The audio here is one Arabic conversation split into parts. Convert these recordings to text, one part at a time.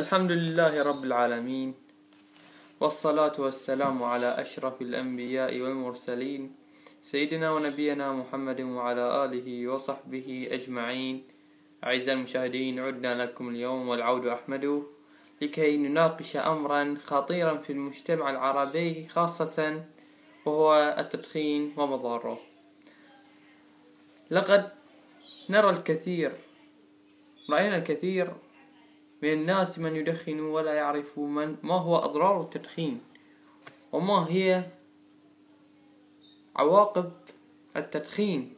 الحمد لله رب العالمين والصلاة والسلام على أشرف الأنبياء والمرسلين سيدنا ونبينا محمد وعلى آله وصحبه أجمعين. أعزائي المشاهدين عدنا لكم اليوم والعود أحمد لكي نناقش أمرا خطيرا في المجتمع العربي خاصة وهو التدخين ومضاره. لقد نرى الكثير رأينا الكثير من الناس من يدخن ولا يعرف من ما هو أضرار التدخين؟ وما هي عواقب التدخين؟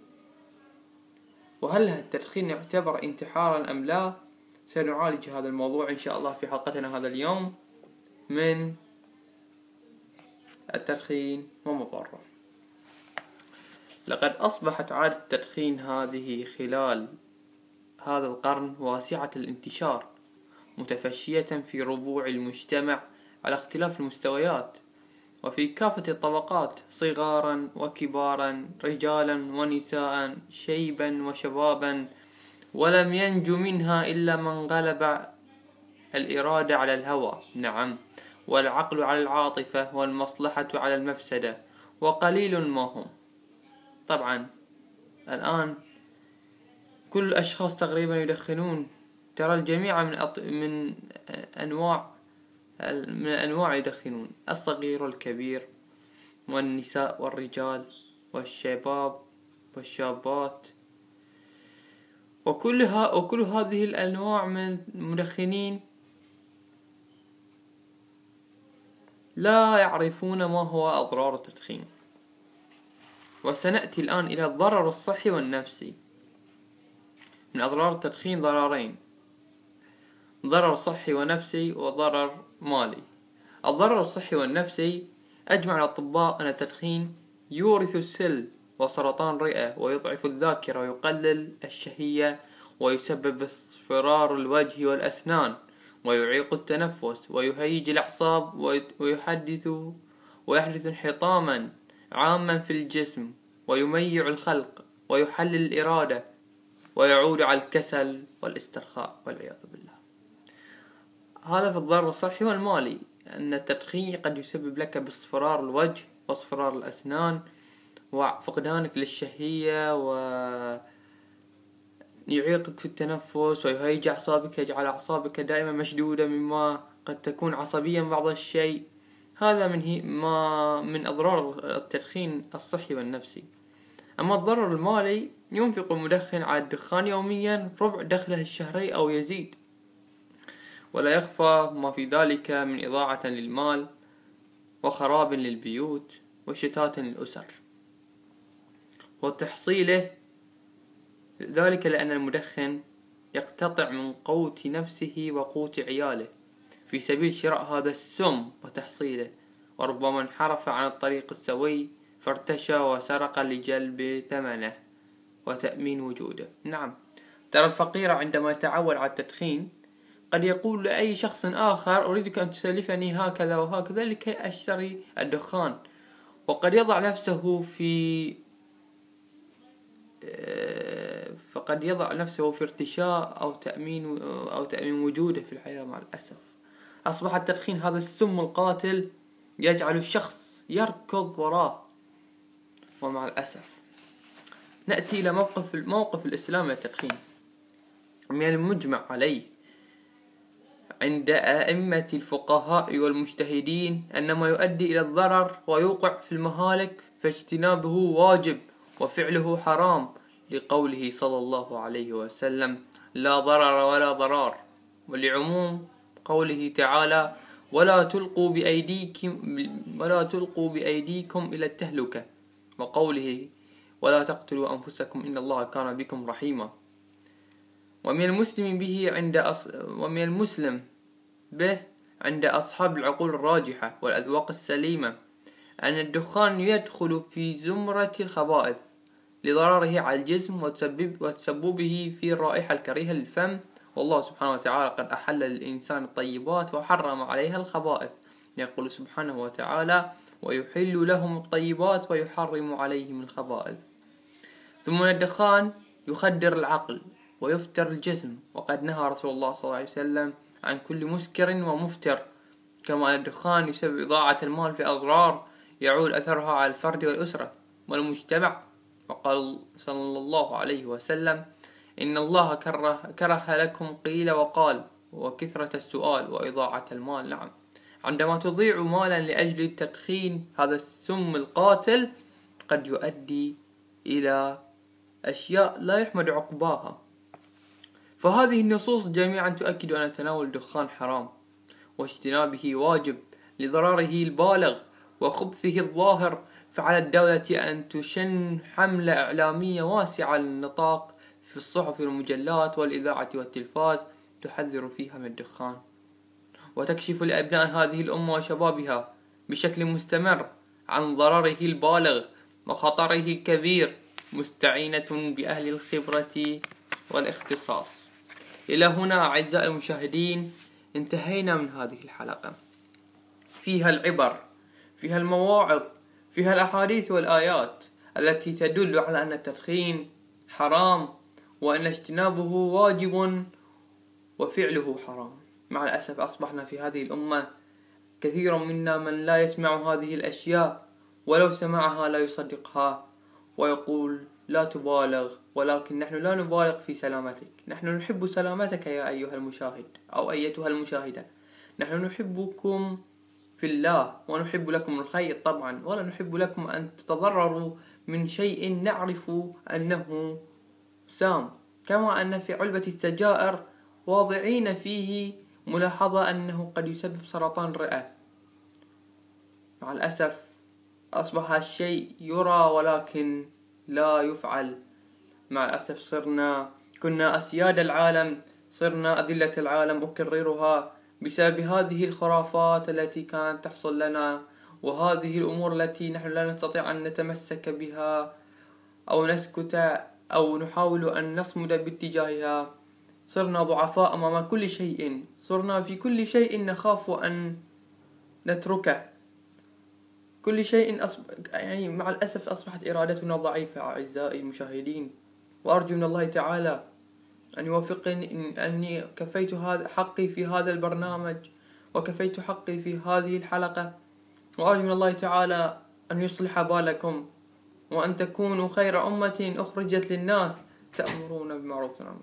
وهل التدخين يعتبر انتحارا أم لا؟ سنعالج هذا الموضوع إن شاء الله في حلقتنا هذا اليوم من التدخين ومضارة. لقد أصبحت عادة التدخين هذه خلال هذا القرن واسعة الانتشار. متفشية في ربوع المجتمع على اختلاف المستويات وفي كافة الطبقات صغارا وكبارا رجالا ونساء شيبا وشبابا ولم ينج منها إلا من غلب الإرادة على الهوى. نعم والعقل على العاطفة والمصلحة على المفسدة وقليل ما هم. طبعا الآن كل الأشخاص تقريبا يدخنون ترى الجميع من أط... من أنواع من أنواع يدخنون. الصغير والكبير والنساء والرجال والشباب والشابات. وكلها وكل هذه الأنواع من المدخنين لا يعرفون ما هو أضرار التدخين. وسنأتي الآن إلى الضرر الصحي والنفسي. من أضرار التدخين ضررين. ضرر صحي ونفسي وضرر مالي. الضرر الصحي والنفسي أجمع الأطباء أن التدخين يورث السل وسرطان الرئة ويضعف الذاكرة ويقلل الشهية ويسبب اصفرار الوجه والأسنان ويعيق التنفس ويهيج الأعصاب ويحدث ويحدث انحطاما عاما في الجسم ويميع الخلق ويحلل الإرادة ويعود على الكسل والاسترخاء والعياذ بالله. هذا في الضرر الصحي والمالي أن التدخين قد يسبب لك باصفرار الوجه واصفرار الأسنان وفقدانك للشهية و يعيقك في التنفس ويهيج أعصابك يجعل أعصابك دائما مشدودة مما قد تكون عصبيا بعض الشيء. هذا من هي ما من أضرار التدخين الصحي والنفسي. أما الضرر المالي ينفق المدخن على الدخان يوميا ربع دخله الشهري أو يزيد. ولا يخفى ما في ذلك من إضاعة للمال وخراب للبيوت وشتات للأسر. وتحصيله ذلك لأن المدخن يقتطع من قوت نفسه وقوت عياله. في سبيل شراء هذا السم وتحصيله وربما انحرف عن الطريق السوي فارتشى وسرق لجلب ثمنه وتأمين وجوده. نعم ترى الفقير عندما يتعود على التدخين قد يقول لأي شخص آخر أريدك أن تسلفني هكذا وهكذا لكي أشتري الدخان. وقد يضع نفسه في آه، فقد يضع نفسه في ارتشاء أو تأمين أو تأمين وجوده في الحياة مع الأسف. أصبح التدخين هذا السم القاتل يجعل الشخص يركض وراه. ومع الأسف. نأتي إلى موقف موقف الإسلام للتدخين. من المجمع عليه. عند أئمة الفقهاء والمجتهدين أن ما يؤدي إلى الضرر ويوقع في المهالك فاجتنابه واجب وفعله حرام لقوله صلى الله عليه وسلم لا ضرر ولا ضرار ولعموم قوله تعالى ولا تلقوا بأيديكم ولا تلقوا بأيديكم إلى التهلكة وقوله ولا تقتلوا أنفسكم إن الله كان بكم رحيما ومن المسلم به عند أص... ومن المسلم به عند أصحاب العقول الراجحة والأذواق السليمة أن الدخان يدخل في زمرة الخبائث لضرره على الجسم وتسبب وتسببه في الرائحة الكريهة للفم. والله سبحانه وتعالى قد أحل للإنسان الطيبات وحرم عليها الخبائث. يقول سبحانه وتعالى ويحل لهم الطيبات ويحرم عليهم الخبائث. ثم الدخان يخدر العقل ويفتر الجسم. وقد نهى رسول الله صلى الله عليه وسلم عن كل مسكر ومفتر. كما أن الدخان يسبب إضاعة المال في أضرار يعود أثرها على الفرد والأسرة والمجتمع. وقال صلى الله عليه وسلم إن الله كره, كره لكم قيل وقال وكثرة السؤال وإضاعة المال. نعم. عندما تضيع مالا لأجل التدخين هذا السم القاتل قد يؤدي إلى أشياء لا يحمد عقباها. فهذه النصوص جميعا تؤكد أن تناول الدخان حرام واجتنابه واجب لضرره البالغ وخبثه الظاهر فعلى الدولة أن تشن حملة إعلامية واسعة النطاق في الصحف والمجلات والإذاعة والتلفاز تحذر فيها من الدخان. وتكشف لأبناء هذه الأمة وشبابها بشكل مستمر عن ضرره البالغ وخطره الكبير مستعينة بأهل الخبرة والاختصاص. إلى هنا أعزائي المشاهدين انتهينا من هذه الحلقة. فيها العبر فيها المواعظ فيها الأحاديث والآيات التي تدل على أن التدخين حرام وأن اجتنابه واجب وفعله حرام. مع الأسف أصبحنا في هذه الأمة كثير منا من لا يسمع هذه الأشياء ولو سمعها لا يصدقها ويقول لا تبالغ ولكن نحن لا نبالغ في سلامتك. نحن نحب سلامتك يا أيها المشاهد أو أيتها المشاهدة. نحن نحبكم في الله ونحب لكم الخير طبعا ولا نحب لكم أن تتضرروا من شيء نعرف أنه سام. كما أن في علبة السجائر واضعين فيه ملاحظة أنه قد يسبب سرطان الرئة مع الأسف أصبح الشيء يرى ولكن لا يفعل. مع الأسف صرنا كنا أسياد العالم صرنا أذلة العالم أكررها بسبب هذه الخرافات التي كانت تحصل لنا وهذه الأمور التي نحن لا نستطيع أن نتمسك بها أو نسكت أو نحاول أن نصمد باتجاهها. صرنا ضعفاء أمام كل شيء. صرنا في كل شيء نخاف أن نتركه. كل شيء أصب... يعني مع الأسف أصبحت إرادتنا ضعيفة أعزائي المشاهدين وأرجو من الله تعالى أن يوفقني أني كفيت هذا حقي في هذا البرنامج وكفيت حقي في هذه الحلقة وأرجو من الله تعالى أن يصلح بالكم وأن تكونوا خير أمة أخرجت للناس تأمرون بمعروف ونهون